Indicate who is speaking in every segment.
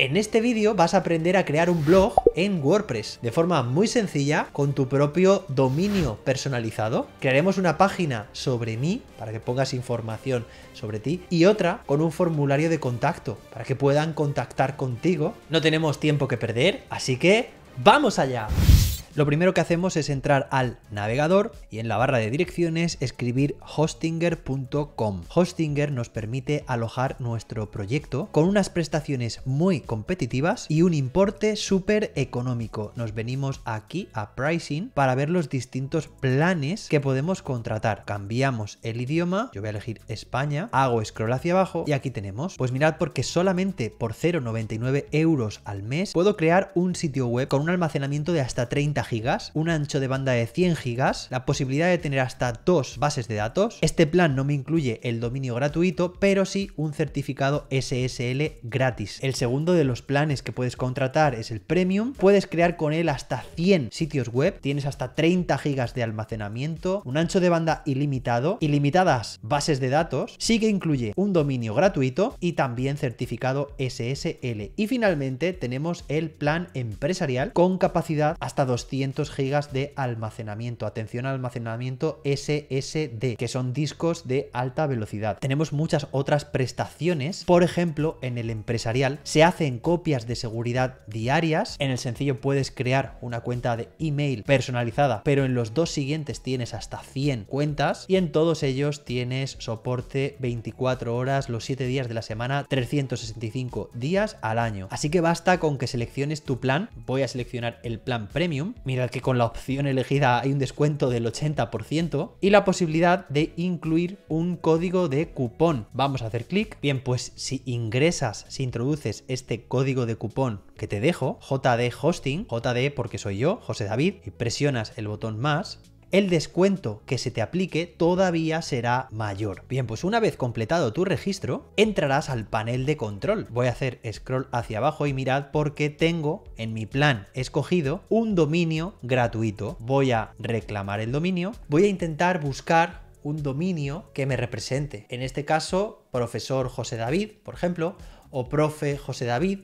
Speaker 1: En este vídeo vas a aprender a crear un blog en WordPress de forma muy sencilla con tu propio dominio personalizado. Crearemos una página sobre mí para que pongas información sobre ti y otra con un formulario de contacto para que puedan contactar contigo. No tenemos tiempo que perder, así que ¡vamos allá! Lo primero que hacemos es entrar al navegador y en la barra de direcciones escribir hostinger.com. Hostinger nos permite alojar nuestro proyecto con unas prestaciones muy competitivas y un importe súper económico. Nos venimos aquí a pricing para ver los distintos planes que podemos contratar. Cambiamos el idioma, yo voy a elegir España, hago scroll hacia abajo y aquí tenemos. Pues mirad porque solamente por 0,99 euros al mes puedo crear un sitio web con un almacenamiento de hasta 30 gigas, un ancho de banda de 100 gigas, la posibilidad de tener hasta dos bases de datos. Este plan no me incluye el dominio gratuito, pero sí un certificado SSL gratis. El segundo de los planes que puedes contratar es el Premium. Puedes crear con él hasta 100 sitios web, tienes hasta 30 gigas de almacenamiento, un ancho de banda ilimitado, ilimitadas bases de datos, sí que incluye un dominio gratuito y también certificado SSL. Y finalmente tenemos el plan empresarial con capacidad hasta 200 200 gigas de almacenamiento. Atención al almacenamiento SSD, que son discos de alta velocidad. Tenemos muchas otras prestaciones. Por ejemplo, en el empresarial se hacen copias de seguridad diarias. En el sencillo puedes crear una cuenta de email personalizada, pero en los dos siguientes tienes hasta 100 cuentas y en todos ellos tienes soporte 24 horas los 7 días de la semana, 365 días al año. Así que basta con que selecciones tu plan. Voy a seleccionar el plan premium Mirad que con la opción elegida hay un descuento del 80% y la posibilidad de incluir un código de cupón. Vamos a hacer clic. Bien, pues si ingresas, si introduces este código de cupón que te dejo, JD Hosting, JD porque soy yo, José David, y presionas el botón más, el descuento que se te aplique todavía será mayor. Bien, pues una vez completado tu registro, entrarás al panel de control. Voy a hacer scroll hacia abajo y mirad porque tengo en mi plan escogido un dominio gratuito. Voy a reclamar el dominio, voy a intentar buscar un dominio que me represente. En este caso, profesor José David, por ejemplo, o profe José David,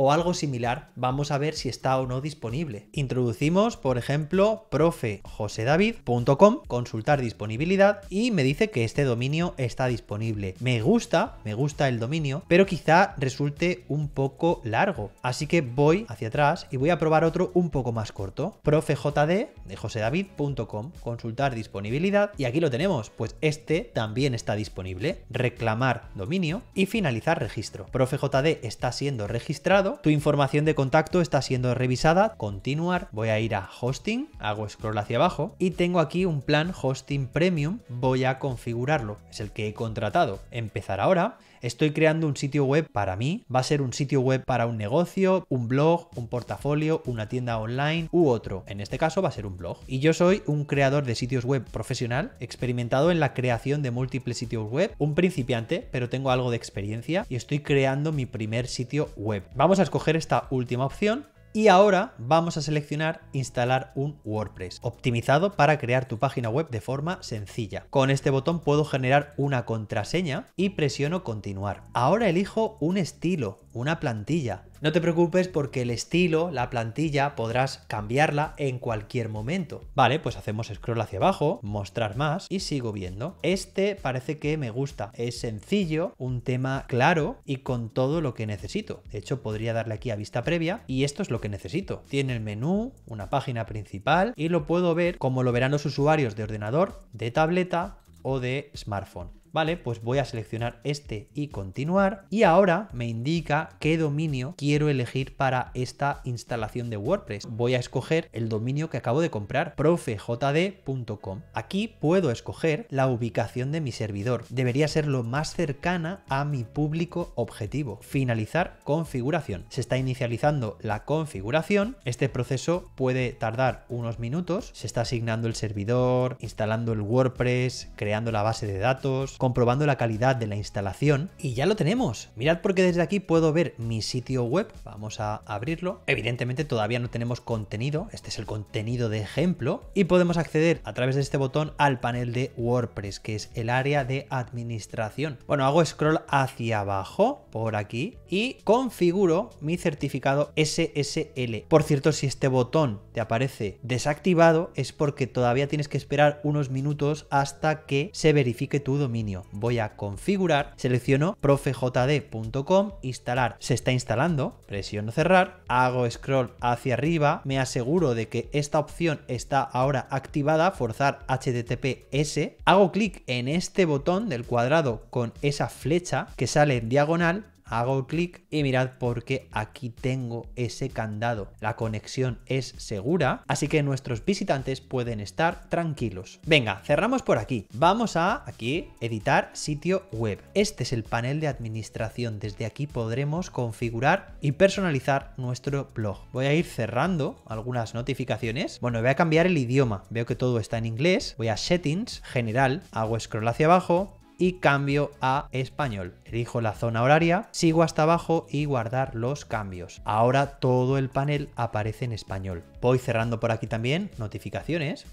Speaker 1: o algo similar, vamos a ver si está o no disponible. Introducimos, por ejemplo, profejosedavid.com, consultar disponibilidad y me dice que este dominio está disponible. Me gusta, me gusta el dominio, pero quizá resulte un poco largo. Así que voy hacia atrás y voy a probar otro un poco más corto. profejd de josedavid.com, consultar disponibilidad y aquí lo tenemos, pues este también está disponible. Reclamar dominio y finalizar registro. profejd está siendo registrado tu información de contacto está siendo revisada, continuar, voy a ir a hosting, hago scroll hacia abajo y tengo aquí un plan hosting premium, voy a configurarlo, es el que he contratado. Empezar ahora estoy creando un sitio web para mí, va a ser un sitio web para un negocio, un blog, un portafolio, una tienda online u otro. En este caso va a ser un blog. Y yo soy un creador de sitios web profesional, experimentado en la creación de múltiples sitios web, un principiante, pero tengo algo de experiencia y estoy creando mi primer sitio web. Vamos a escoger esta última opción y ahora vamos a seleccionar instalar un WordPress, optimizado para crear tu página web de forma sencilla. Con este botón puedo generar una contraseña y presiono continuar. Ahora elijo un estilo, una plantilla. No te preocupes porque el estilo, la plantilla, podrás cambiarla en cualquier momento. Vale, pues hacemos scroll hacia abajo, mostrar más y sigo viendo. Este parece que me gusta. Es sencillo, un tema claro y con todo lo que necesito. De hecho, podría darle aquí a vista previa y esto es lo que necesito. Tiene el menú, una página principal y lo puedo ver como lo verán los usuarios de ordenador, de tableta o de smartphone. Vale, pues voy a seleccionar este y continuar. Y ahora me indica qué dominio quiero elegir para esta instalación de WordPress. Voy a escoger el dominio que acabo de comprar, profejd.com. Aquí puedo escoger la ubicación de mi servidor. Debería ser lo más cercana a mi público objetivo. Finalizar configuración. Se está inicializando la configuración. Este proceso puede tardar unos minutos. Se está asignando el servidor, instalando el WordPress, creando la base de datos comprobando la calidad de la instalación y ya lo tenemos. Mirad porque desde aquí puedo ver mi sitio web. Vamos a abrirlo. Evidentemente todavía no tenemos contenido. Este es el contenido de ejemplo y podemos acceder a través de este botón al panel de WordPress, que es el área de administración. Bueno, hago scroll hacia abajo por aquí y configuro mi certificado SSL. Por cierto, si este botón te aparece desactivado es porque todavía tienes que esperar unos minutos hasta que se verifique tu dominio. Voy a configurar, selecciono profejd.com, instalar. Se está instalando, presiono cerrar, hago scroll hacia arriba, me aseguro de que esta opción está ahora activada, forzar HTTPS, hago clic en este botón del cuadrado con esa flecha que sale en diagonal hago clic y mirad porque aquí tengo ese candado. La conexión es segura, así que nuestros visitantes pueden estar tranquilos. Venga, cerramos por aquí. Vamos a aquí editar sitio web. Este es el panel de administración. Desde aquí podremos configurar y personalizar nuestro blog. Voy a ir cerrando algunas notificaciones. Bueno, voy a cambiar el idioma. Veo que todo está en inglés. Voy a settings, general, hago scroll hacia abajo, y cambio a español. Elijo la zona horaria, sigo hasta abajo y guardar los cambios. Ahora todo el panel aparece en español. Voy cerrando por aquí también notificaciones.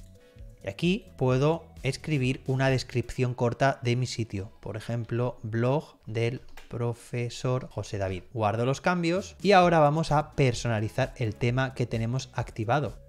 Speaker 1: Y aquí puedo escribir una descripción corta de mi sitio. Por ejemplo, blog del profesor José David. Guardo los cambios y ahora vamos a personalizar el tema que tenemos activado.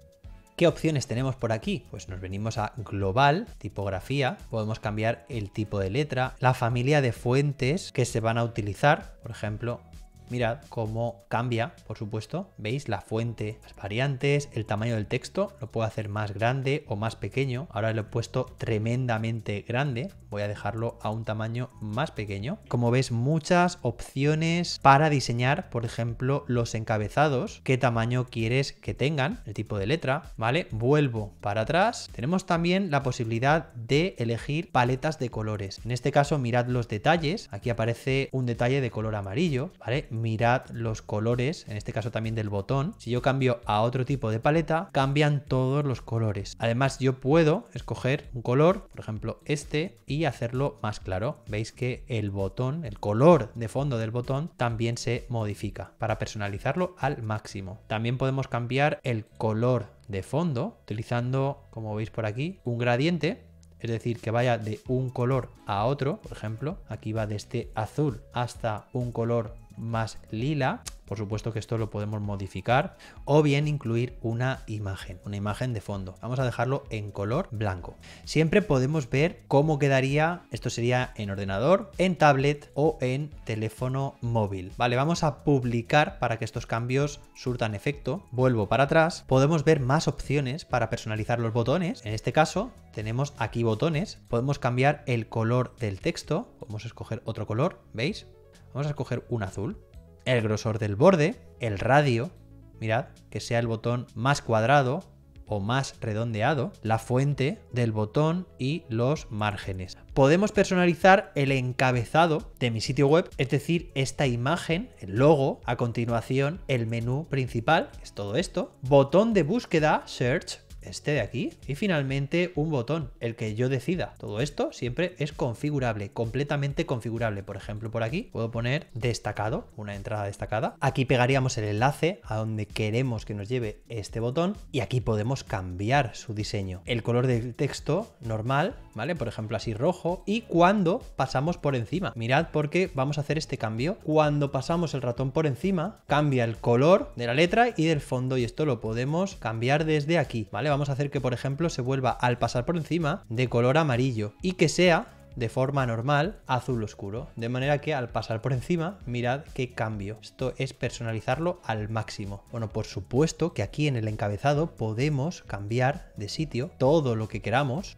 Speaker 1: ¿Qué opciones tenemos por aquí? Pues nos venimos a global, tipografía, podemos cambiar el tipo de letra, la familia de fuentes que se van a utilizar, por ejemplo, mirad cómo cambia, por supuesto. ¿Veis? La fuente, las variantes, el tamaño del texto. Lo puedo hacer más grande o más pequeño. Ahora lo he puesto tremendamente grande. Voy a dejarlo a un tamaño más pequeño. Como ves, muchas opciones para diseñar, por ejemplo, los encabezados. ¿Qué tamaño quieres que tengan? El tipo de letra, ¿vale? Vuelvo para atrás. Tenemos también la posibilidad de elegir paletas de colores. En este caso, mirad los detalles. Aquí aparece un detalle de color amarillo, ¿vale? Mirad los colores, en este caso también del botón. Si yo cambio a otro tipo de paleta, cambian todos los colores. Además, yo puedo escoger un color, por ejemplo este, y hacerlo más claro. Veis que el botón, el color de fondo del botón, también se modifica para personalizarlo al máximo. También podemos cambiar el color de fondo utilizando, como veis por aquí, un gradiente es decir, que vaya de un color a otro, por ejemplo, aquí va de este azul hasta un color más lila. Por supuesto que esto lo podemos modificar o bien incluir una imagen, una imagen de fondo. Vamos a dejarlo en color blanco. Siempre podemos ver cómo quedaría, esto sería en ordenador, en tablet o en teléfono móvil. Vale, vamos a publicar para que estos cambios surtan efecto. Vuelvo para atrás. Podemos ver más opciones para personalizar los botones. En este caso tenemos aquí botones. Podemos cambiar el color del texto. Podemos escoger otro color, ¿veis? Vamos a escoger un azul. El grosor del borde, el radio, mirad, que sea el botón más cuadrado o más redondeado, la fuente del botón y los márgenes. Podemos personalizar el encabezado de mi sitio web, es decir, esta imagen, el logo, a continuación el menú principal, es todo esto, botón de búsqueda, search, este de aquí y finalmente un botón, el que yo decida. Todo esto siempre es configurable, completamente configurable. Por ejemplo, por aquí puedo poner destacado, una entrada destacada. Aquí pegaríamos el enlace a donde queremos que nos lleve este botón y aquí podemos cambiar su diseño. El color del texto normal, ¿vale? Por ejemplo, así rojo y cuando pasamos por encima. Mirad porque vamos a hacer este cambio. Cuando pasamos el ratón por encima, cambia el color de la letra y del fondo y esto lo podemos cambiar desde aquí, ¿vale? Vamos a hacer que, por ejemplo, se vuelva al pasar por encima de color amarillo y que sea de forma normal azul oscuro. De manera que al pasar por encima, mirad qué cambio. Esto es personalizarlo al máximo. Bueno, por supuesto que aquí en el encabezado podemos cambiar de sitio todo lo que queramos.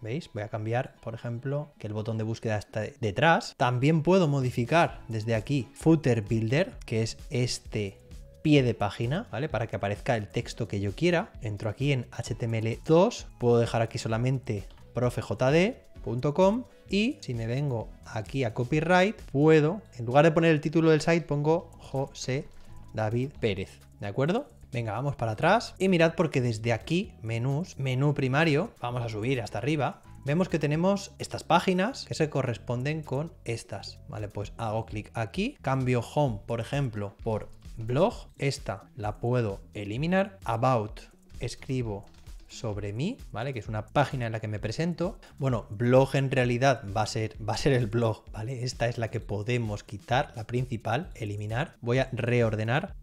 Speaker 1: ¿Veis? Voy a cambiar, por ejemplo, que el botón de búsqueda está detrás. También puedo modificar desde aquí Footer Builder, que es este pie de página, ¿vale? Para que aparezca el texto que yo quiera. Entro aquí en HTML2, puedo dejar aquí solamente profejd.com y si me vengo aquí a copyright, puedo, en lugar de poner el título del site, pongo José David Pérez, ¿de acuerdo? Venga, vamos para atrás y mirad porque desde aquí, menús, menú primario, vamos a subir hasta arriba, vemos que tenemos estas páginas que se corresponden con estas. Vale, pues hago clic aquí, cambio home, por ejemplo, por blog. Esta la puedo eliminar. About, escribo sobre mí, ¿vale? Que es una página en la que me presento. Bueno, blog en realidad va a ser, va a ser el blog, ¿vale? Esta es la que podemos quitar, la principal, eliminar. Voy a reordenar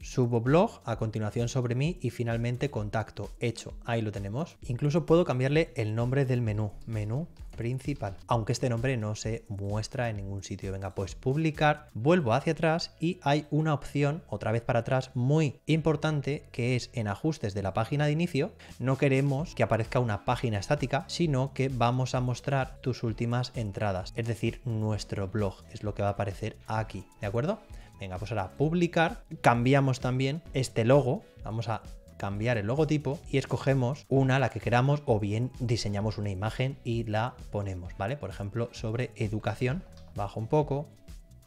Speaker 1: subo blog, a continuación sobre mí y finalmente contacto. Hecho, ahí lo tenemos. Incluso puedo cambiarle el nombre del menú, menú principal, aunque este nombre no se muestra en ningún sitio. Venga, pues publicar, vuelvo hacia atrás y hay una opción, otra vez para atrás, muy importante, que es en ajustes de la página de inicio. No queremos que aparezca una página estática, sino que vamos a mostrar tus últimas entradas, es decir, nuestro blog, es lo que va a aparecer aquí, ¿de acuerdo? Venga, pues ahora publicar, cambiamos también este logo, vamos a cambiar el logotipo y escogemos una, la que queramos, o bien diseñamos una imagen y la ponemos, ¿vale? Por ejemplo, sobre educación, bajo un poco,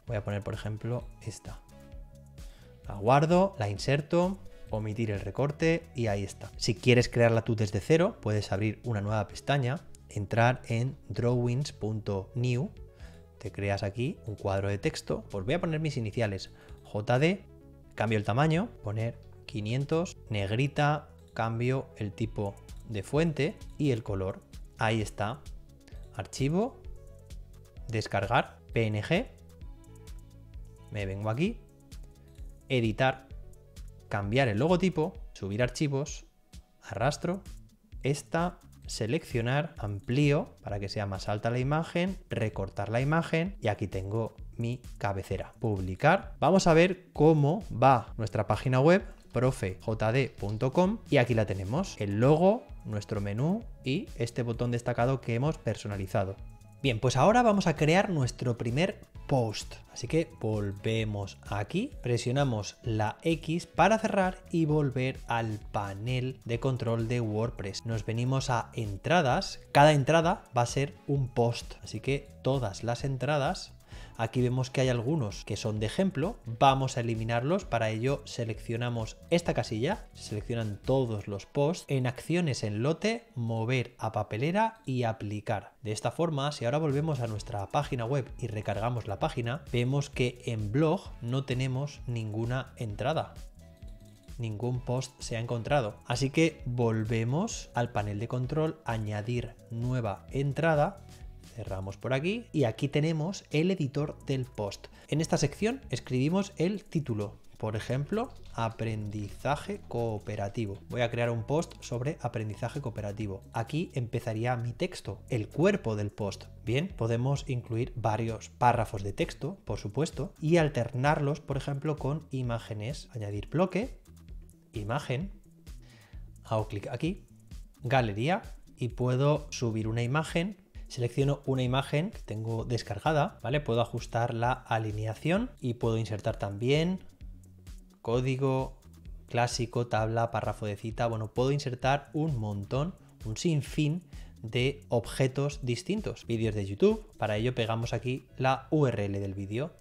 Speaker 1: voy a poner, por ejemplo, esta. La guardo, la inserto, omitir el recorte y ahí está. Si quieres crearla tú desde cero, puedes abrir una nueva pestaña, entrar en drawings.new te creas aquí un cuadro de texto, pues voy a poner mis iniciales, JD, cambio el tamaño, poner 500, negrita, cambio el tipo de fuente y el color. Ahí está. Archivo, descargar, PNG, me vengo aquí, editar, cambiar el logotipo, subir archivos, arrastro, esta seleccionar, amplío para que sea más alta la imagen, recortar la imagen y aquí tengo mi cabecera. Publicar. Vamos a ver cómo va nuestra página web profejd.com y aquí la tenemos, el logo, nuestro menú y este botón destacado que hemos personalizado. Bien, pues ahora vamos a crear nuestro primer post. Así que volvemos aquí, presionamos la X para cerrar y volver al panel de control de WordPress. Nos venimos a entradas. Cada entrada va a ser un post. Así que todas las entradas Aquí vemos que hay algunos que son de ejemplo, vamos a eliminarlos, para ello seleccionamos esta casilla, seleccionan todos los posts, en acciones en lote, mover a papelera y aplicar. De esta forma, si ahora volvemos a nuestra página web y recargamos la página, vemos que en blog no tenemos ninguna entrada. Ningún post se ha encontrado. Así que volvemos al panel de control, añadir nueva entrada cerramos por aquí y aquí tenemos el editor del post. En esta sección escribimos el título, por ejemplo, aprendizaje cooperativo. Voy a crear un post sobre aprendizaje cooperativo. Aquí empezaría mi texto, el cuerpo del post. Bien, podemos incluir varios párrafos de texto, por supuesto, y alternarlos, por ejemplo, con imágenes. Añadir bloque, imagen, hago clic aquí, galería y puedo subir una imagen selecciono una imagen que tengo descargada, ¿vale? Puedo ajustar la alineación y puedo insertar también código clásico, tabla, párrafo de cita. Bueno, puedo insertar un montón, un sinfín de objetos distintos. Vídeos de YouTube, para ello pegamos aquí la URL del vídeo.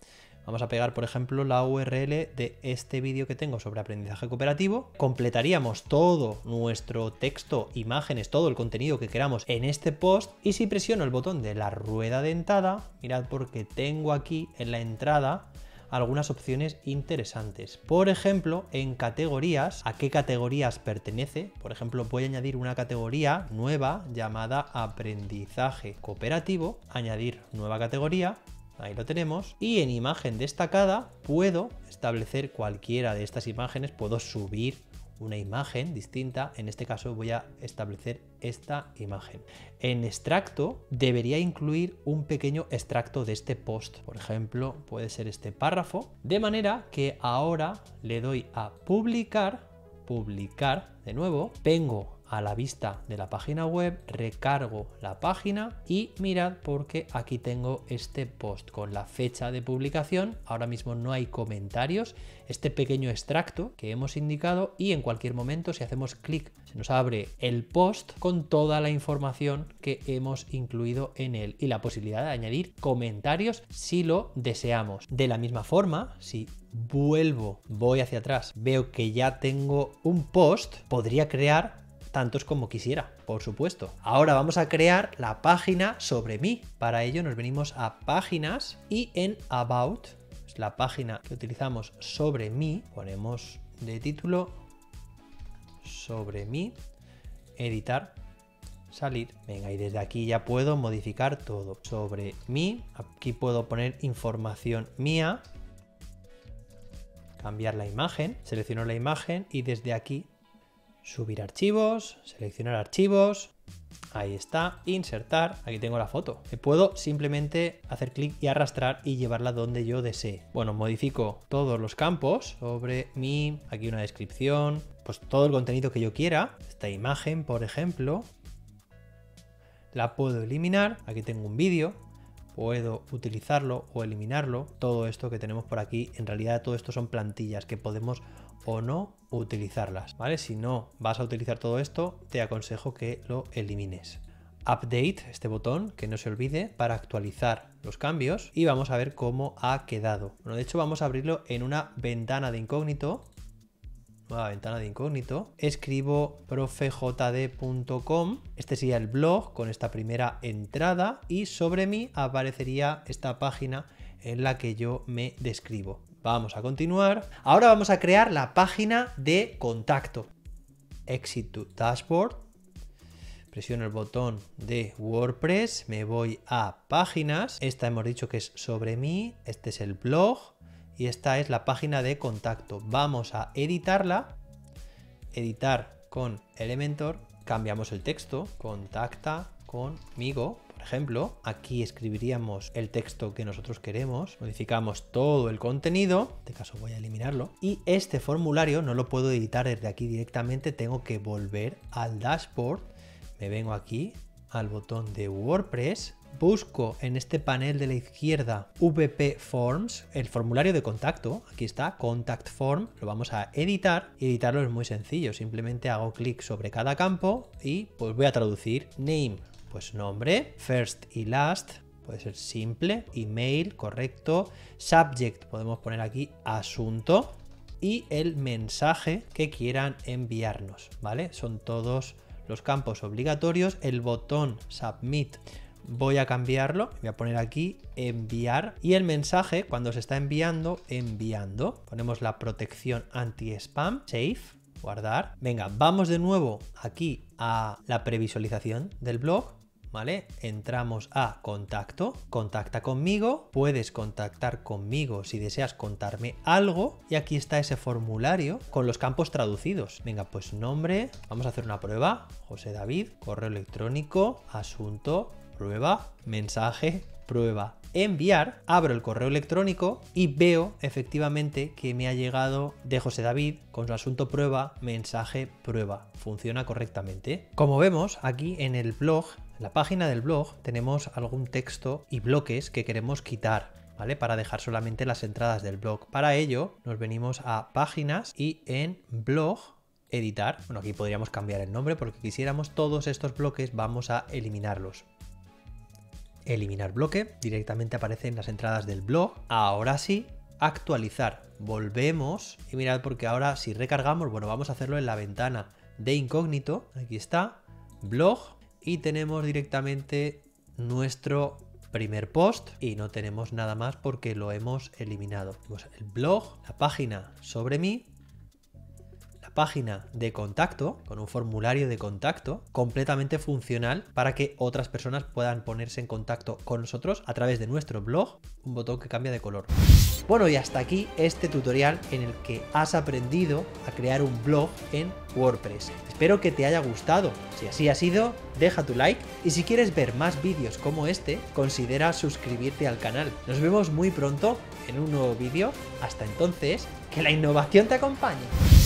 Speaker 1: Vamos a pegar, por ejemplo, la URL de este vídeo que tengo sobre aprendizaje cooperativo. Completaríamos todo nuestro texto, imágenes, todo el contenido que queramos en este post. Y si presiono el botón de la rueda dentada, mirad porque tengo aquí en la entrada algunas opciones interesantes. Por ejemplo, en categorías, ¿a qué categorías pertenece? Por ejemplo, voy a añadir una categoría nueva llamada aprendizaje cooperativo, añadir nueva categoría Ahí lo tenemos. Y en imagen destacada puedo establecer cualquiera de estas imágenes, puedo subir una imagen distinta, en este caso voy a establecer esta imagen. En extracto debería incluir un pequeño extracto de este post, por ejemplo puede ser este párrafo, de manera que ahora le doy a publicar, publicar de nuevo, vengo a la vista de la página web, recargo la página y mirad porque aquí tengo este post con la fecha de publicación. Ahora mismo no hay comentarios, este pequeño extracto que hemos indicado y en cualquier momento si hacemos clic se nos abre el post con toda la información que hemos incluido en él y la posibilidad de añadir comentarios si lo deseamos. De la misma forma, si vuelvo, voy hacia atrás, veo que ya tengo un post, podría crear tantos como quisiera, por supuesto. Ahora vamos a crear la página sobre mí. Para ello nos venimos a páginas y en About, es la página que utilizamos sobre mí, ponemos de título sobre mí, editar, salir. Venga, y desde aquí ya puedo modificar todo. Sobre mí, aquí puedo poner información mía, cambiar la imagen, selecciono la imagen y desde aquí subir archivos, seleccionar archivos, ahí está, insertar, aquí tengo la foto. Puedo simplemente hacer clic y arrastrar y llevarla donde yo desee. Bueno, modifico todos los campos sobre mí, aquí una descripción, pues todo el contenido que yo quiera. Esta imagen, por ejemplo, la puedo eliminar, aquí tengo un vídeo, puedo utilizarlo o eliminarlo. Todo esto que tenemos por aquí, en realidad todo esto son plantillas que podemos o no utilizarlas, ¿vale? Si no vas a utilizar todo esto, te aconsejo que lo elimines. Update, este botón, que no se olvide, para actualizar los cambios y vamos a ver cómo ha quedado. Bueno, de hecho vamos a abrirlo en una ventana de incógnito nueva ventana de incógnito, escribo profejd.com, este sería el blog con esta primera entrada y sobre mí aparecería esta página en la que yo me describo. Vamos a continuar. Ahora vamos a crear la página de contacto. Exit to Dashboard. Presiono el botón de WordPress, me voy a páginas. Esta hemos dicho que es sobre mí. Este es el blog y esta es la página de contacto. Vamos a editarla, editar con Elementor, cambiamos el texto, contacta conmigo, por ejemplo, aquí escribiríamos el texto que nosotros queremos, modificamos todo el contenido, en este caso voy a eliminarlo, y este formulario no lo puedo editar desde aquí directamente, tengo que volver al dashboard, me vengo aquí al botón de WordPress, busco en este panel de la izquierda VP Forms, el formulario de contacto, aquí está, Contact Form, lo vamos a editar editarlo es muy sencillo, simplemente hago clic sobre cada campo y pues voy a traducir name, pues nombre, first y last, puede ser simple, email, correcto, subject, podemos poner aquí asunto y el mensaje que quieran enviarnos, ¿vale? Son todos los campos obligatorios, el botón submit voy a cambiarlo, voy a poner aquí enviar y el mensaje cuando se está enviando, enviando. Ponemos la protección anti-spam, save, guardar. Venga, vamos de nuevo aquí a la previsualización del blog. ¿Vale? Entramos a contacto, contacta conmigo, puedes contactar conmigo si deseas contarme algo y aquí está ese formulario con los campos traducidos. Venga, pues nombre, vamos a hacer una prueba, José David, correo electrónico, asunto, prueba, mensaje, prueba, enviar, abro el correo electrónico y veo efectivamente que me ha llegado de José David con su asunto prueba, mensaje, prueba. Funciona correctamente. Como vemos aquí en el blog, la página del blog, tenemos algún texto y bloques que queremos quitar. ¿Vale? Para dejar solamente las entradas del blog. Para ello nos venimos a páginas y en blog editar. Bueno, aquí podríamos cambiar el nombre porque quisiéramos todos estos bloques, vamos a eliminarlos eliminar bloque, directamente aparece en las entradas del blog. Ahora sí, actualizar. Volvemos y mirad porque ahora si recargamos, bueno, vamos a hacerlo en la ventana de incógnito. Aquí está, blog y tenemos directamente nuestro primer post y no tenemos nada más porque lo hemos eliminado. el blog, la página sobre mí página de contacto, con un formulario de contacto completamente funcional para que otras personas puedan ponerse en contacto con nosotros a través de nuestro blog, un botón que cambia de color. Bueno, y hasta aquí este tutorial en el que has aprendido a crear un blog en WordPress. Espero que te haya gustado. Si así ha sido, deja tu like y si quieres ver más vídeos como este, considera suscribirte al canal. Nos vemos muy pronto en un nuevo vídeo. Hasta entonces, que la innovación te acompañe.